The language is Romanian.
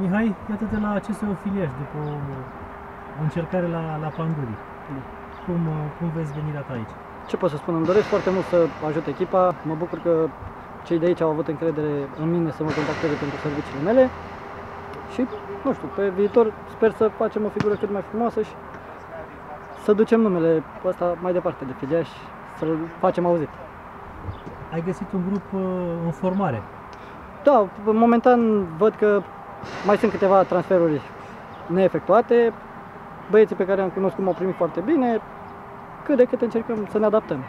Mihai, iată de la CSO Filiaș, după o, o încercare la, la Pandurii. Cum, cum vezi venirea ta aici? Ce pot să spun? Îmi doresc foarte mult să ajut echipa. Mă bucur că cei de aici au avut încredere în mine să mă contacteze pentru serviciile mele. Și, nu știu, pe viitor sper să facem o figură cât mai frumoasă și să ducem numele ăsta mai departe de Filiaș, să-l facem auzit. Ai găsit un grup uh, în formare. Da, momentan văd că mai sunt câteva transferuri neefectuate. Băieții pe care am cunoscut m-au primit foarte bine. Cât de cât încercăm să ne adaptăm.